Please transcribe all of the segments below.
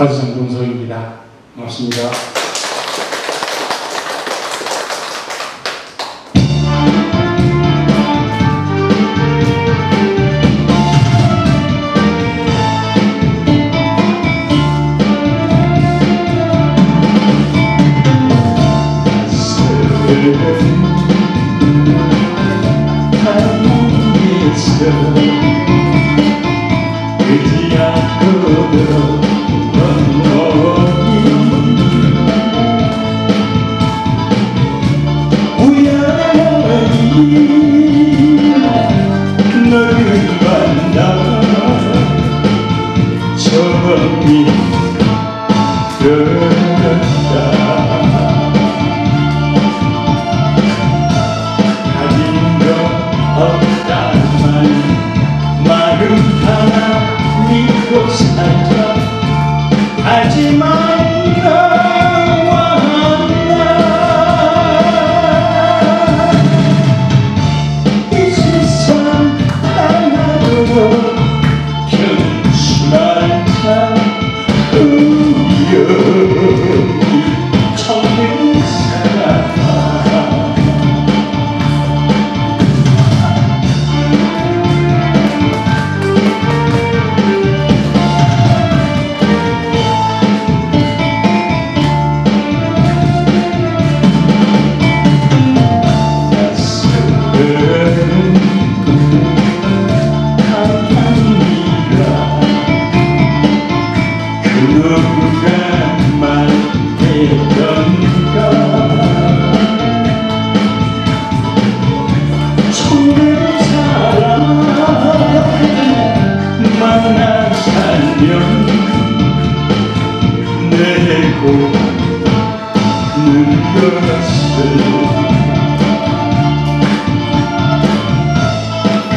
감성 동성입니다. 고맙습니다. Thank. you.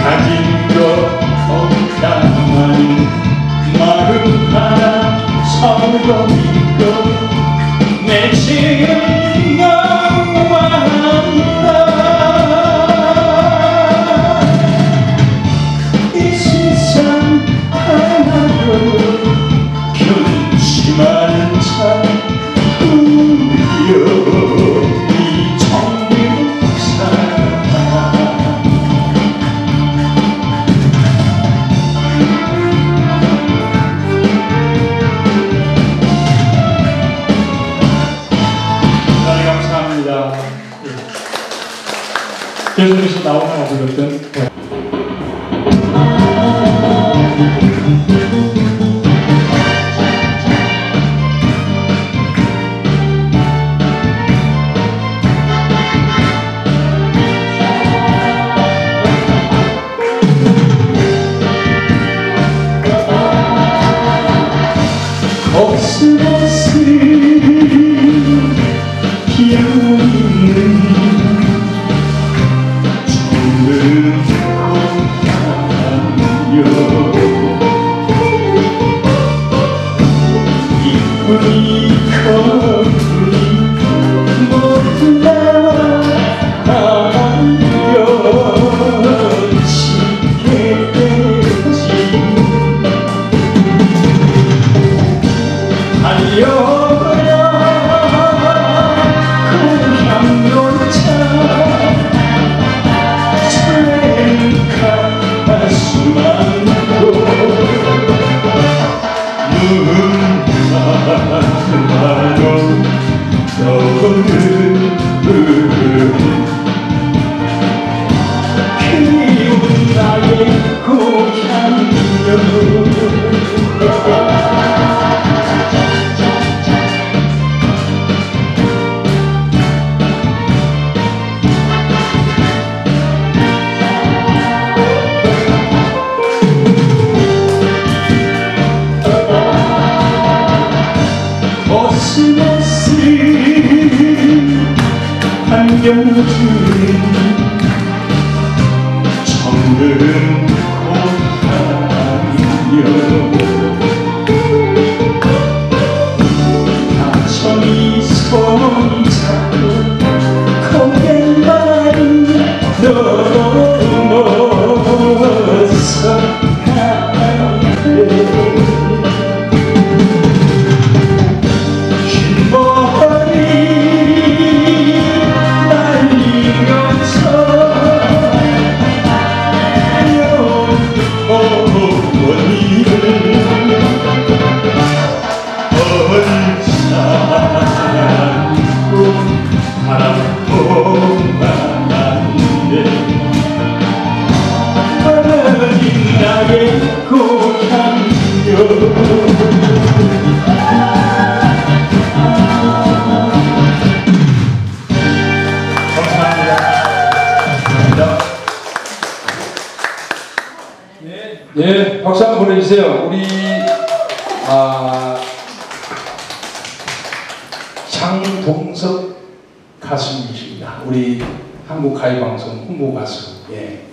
가진 것 없다만 마음 하나 서러운 것내 지금 너와 한다 이 세상 하나로 변치 많은 사람 dia. 남겨주는 정은 꽃다리여 나의 네, 박수 한번 보내주세요. 우리 아, 장동석 가수님이십니다. 우리 한국 가요방송 홍보 가수. 예.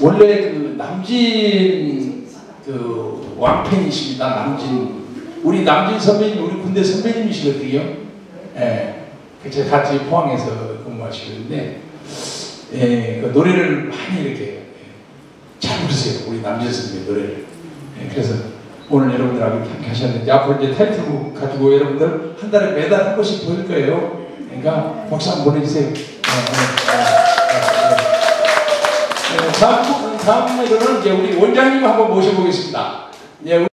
원래 그 남진 그 왕팬이십니다. 남진 우리 남진 선배님 우리 군대 선배님이시거든요. 예. 그 제가 같이 포항에서 근무하시는데 예, 그 노래를 많이 이렇게 예, 잘 부르세요. 우리 남진 선배 노래를. 예, 그래서 오늘 여러분들하고 함께 하셨는데 앞으로 이제 타이틀곡 가지고 여러분들 한 달에 매달 한 번씩 보일 거예요. 그러니까 박수 한번 보내주세요. 네, 네, 네, 다음, 다음으로는 이제 우리 원장님 한번 모셔보겠습니다. 예,